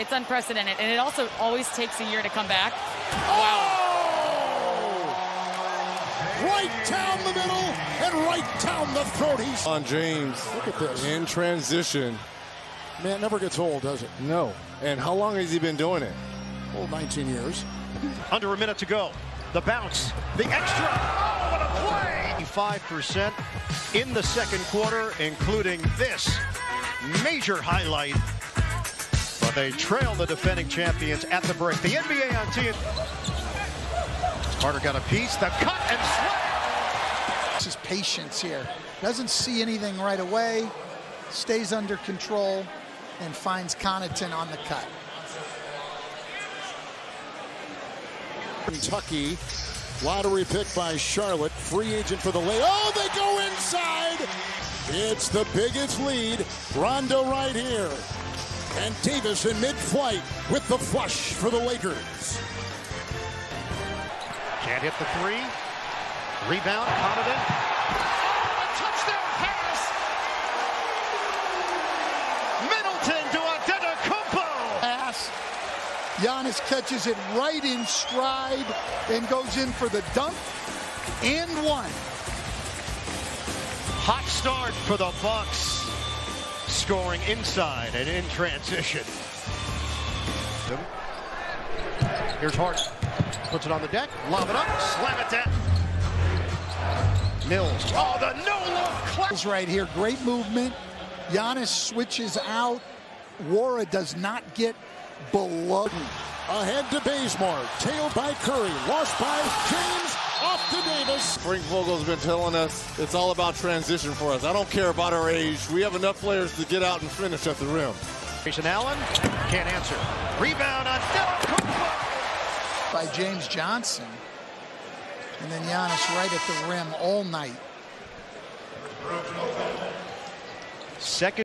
It's unprecedented, and it also always takes a year to come back. Wow. Right down the middle and right down the throat. He's on James. Look at this. In transition. Man, it never gets old, does it? No. And how long has he been doing it? Oh, 19 years. Under a minute to go. The bounce. The extra. Oh, what a play! 5% in the second quarter, including this major highlight. But they trail the defending champions at the break. The NBA on TNT. Carter got a piece. The cut and slam. This is patience here. Doesn't see anything right away. Stays under control and finds Connaughton on the cut. Kentucky. Lottery pick by Charlotte. Free agent for the lay. Oh, they go inside. It's the biggest lead. Rondo right here. And Davis in mid-flight with the flush for the Lakers. Can't hit the three. Rebound, Connaughton. Oh, touchdown pass! Middleton to Antetokounmpo. Pass. Giannis catches it right in stride and goes in for the dunk and one. Hot start for the Bucks. Scoring inside and in transition. Here's Hart. Puts it on the deck. Lob it up. Slam it down. Mills. Oh, the no-look clash. Right here. Great movement. Giannis switches out. Wara does not get below. Ahead to Bazemore. Tailed by Curry. Lost by James. Off to Davis. Frank Vogel's been telling us it's all about transition for us. I don't care about our age. We have enough players to get out and finish at the rim. Grayson Allen can't answer. Rebound on by James Johnson. And then Giannis right at the rim all night. Second.